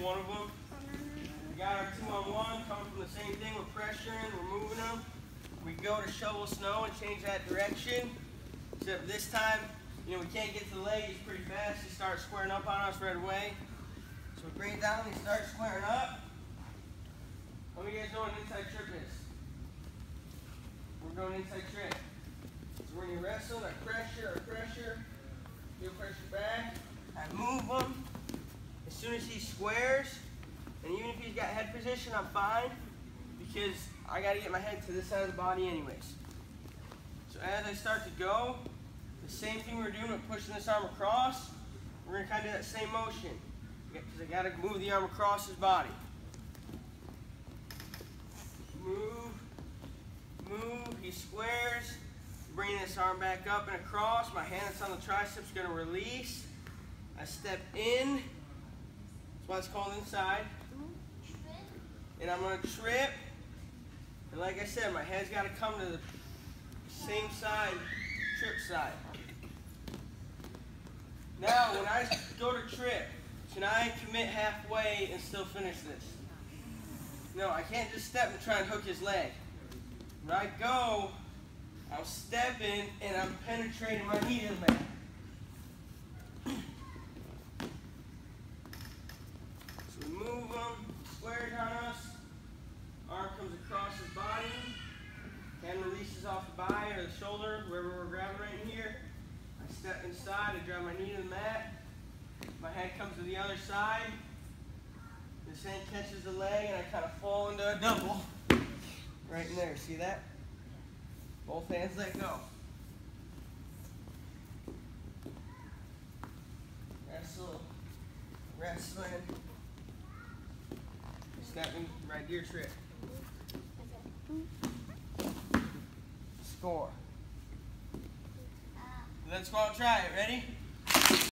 one of them. We got our two on one, coming from the same thing. We're pressuring, we're moving them. We go to shovel snow and change that direction. Except this time, you know, we can't get to the leg. He's pretty fast. He starts squaring up on us right away. So we bring it down. He starts squaring up. How many you guys know what an inside trip is? We're going inside trip. So when you wrestle, I pressure, I pressure, feel pressure back. I move him. As soon as he squares, and even if he's got head position, I'm fine because I got to get my head to this side of the body anyways. So as I start to go, the same thing we are doing with pushing this arm across, we're going to kind of do that same motion because I got to move the arm across his body. Move, move, he squares, bring this arm back up and across, my hand that's on the triceps going to release, I step in, it's called inside, and I'm going to trip, and like I said, my head's got to come to the same side, trip side. Now, when I go to trip, can I commit halfway and still finish this? No, I can't just step and try and hook his leg. When I go, I'm stepping and I'm penetrating my knee to the mat. So we move him, squares on us, arm comes across his body, hand releases off the body or the shoulder, wherever we're grabbing right in here. I step inside, I drive my knee to the mat, my head comes to the other side, this hand catches the leg and I kind of fall into a double. Right in there, see that? Both hands let go. Wrestle, wrestling, stepping, right gear trip. Score. Let's go out and try it. Ready?